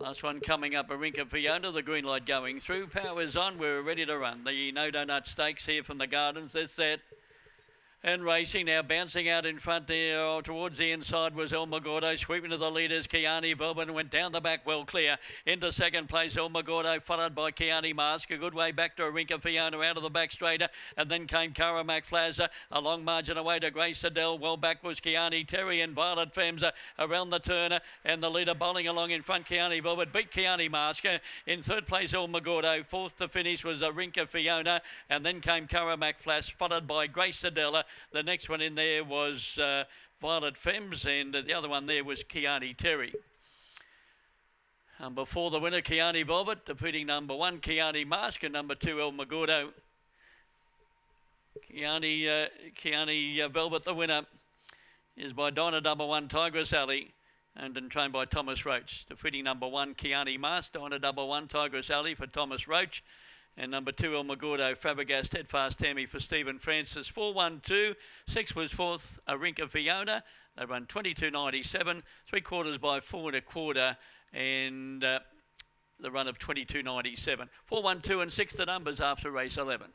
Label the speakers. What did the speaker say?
Speaker 1: Last one coming up, Arinka Fiona, the green light going through. Power's on, we're ready to run. The No Donut Stakes here from the Gardens, they're set and racing now bouncing out in front there oh, towards the inside was El Magordo sweeping to the leaders Kiani Velbin went down the back well clear. Into second place El Magordo followed by Kiani Mask a good way back to Arinka Fiona out of the back straighter and then came Cara McFlazza a long margin away to Grace Adele well back was Kiani Terry and Violet Femza around the turner and the leader bowling along in front Kiani Velbin beat Kiani Mask uh, in third place El Magordo fourth to finish was Arinka Fiona and then came Cara McFlash followed by Grace Adela the next one in there was uh, Violet Fems, and the other one there was Kiani Terry. Um, before the winner, Kiani Velvet, defeating number one, Kiani Mask, and number two, El Magordo. Kiani, uh, uh, Velvet, the winner, is by Donna number one, Tigress Alley, and trained by Thomas Roach. Defeating number one, Kiani Mask, Donna number one, Tigress Alley for Thomas Roach. And number two, El Magordo, Fabregas, Steadfast Tammy for Stephen Francis. 4 1 2. Six was fourth, Arinka Fiona. They run 22.97, three quarters by four and a quarter, and uh, the run of 22.97. 4 1 2 and 6 the numbers after race 11.